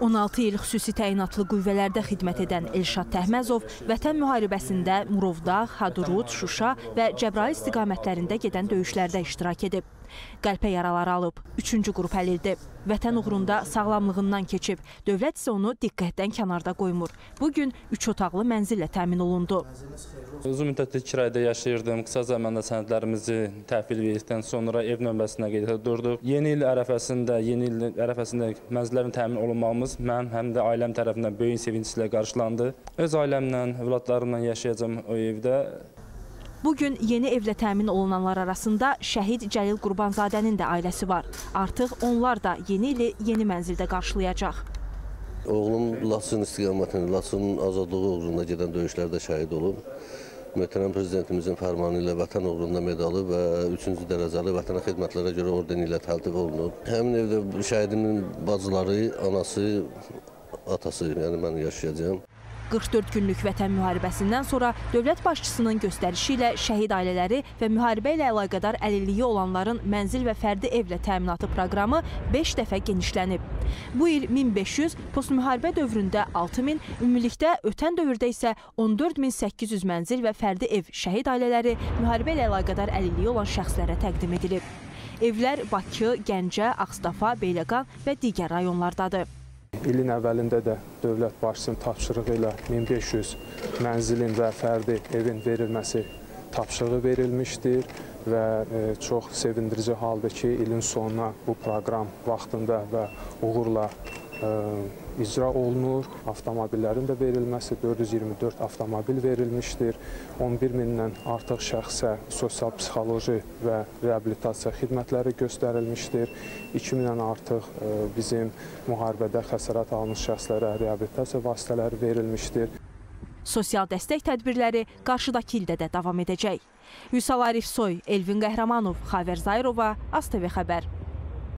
16 il xüsusi təyinatlı qüvvələrdə xidmət edən Elşad Təhməzov Vətən müharibəsində Murovdağ, Hadrut, Şuşa və Cəbrayıl istiqamətlərində gedən döyüşlərdə iştirak edib. Qəlpə yaraları alıb, üçüncü qrup əlildir. Vətən uğrunda sağlamlığından keçib, dövlət isə onu diqqətdən kənarda qoymur. Bugün üç otaqlı mənzillə təmin olundu. Uzun müddətli kirayədə yaşayırdım. Qısa zamanda sənədlərimizi təhvil verdikdən sonra ev nömrəsinə qeyd durduq. Yeni il ərəfəsində, yeni il ərəfəsində mənzillərin təmin olunmağımız mənim həm də ailəm tərəfindən böyük sevinc ilə qarşılandı. Öz ailəmlə, övladlarımla yaşayacağam o evdə. Bugün yeni evlə təmin olunanlar arasında şəhid Cəlil Qurbanzadənin də ailəsi var. Artıq onlar da yeni ili yeni mənzildə qarşılayacaq. Oğlum Laçın istiqamətində, Laçının azadlığı uğrunda gedən döyüşlərdə şəhid olub. Möhtərəm prezidentimizin fərmanı ilə Vətən uğrunda medalı və 3-cü dərəcəli vətənə xidmətlərə görə orden ilə təltif olunub. Həmin evdə şəhidimin bacıları, anası, atası, yəni mən yaşayacağam. 44 günlük vətən müharibəsindən sonra dövlət başçısının göstərişi ilə şəhid ailələri və müharibə ilə əlaqədar əlilliyi olanların mənzil və fərdi evlə təminatı proqramı 5 dəfə genişlənib. Bu il 1500, postmüharibə dövründə 6000, ümumilikdə ötən dövrdə isə 14800 mənzil və fərdi ev şəhid ailələri müharibə ilə əlaqədar əlilliyi olan şəxslərə təqdim edilib. Evlər Bakı, Gəncə, Ağstafa, Beyləqan və digər rayonlardadır. İlin əvvəlində də dövlət başçısının tapşırığı ilə 1500 mənzilin və fərdi evin verilməsi tapşırığı verilmişdir və çox sevindirici haldır ki, ilin sonuna bu proqram vaxtında və uğurla icra olunur. Avtomobillərin də verilməsi 424 avtomobil verilmişdir. 11 mindən artıq şəxsə sosial-psixoloji və reabilitasiya xidmətləri göstərilmişdir. 2000-dən artıq bizim müharibədə xəsarət almış şəxslərə reabilitasiya vasitələri verilmişdir. Sosial dəstək tədbirləri qarşıdakı ildə də davam edəcək. Vüsal Arif Soy, Elvin Qəhrəmanov, Xavər Zayrova, ASTV xəbər.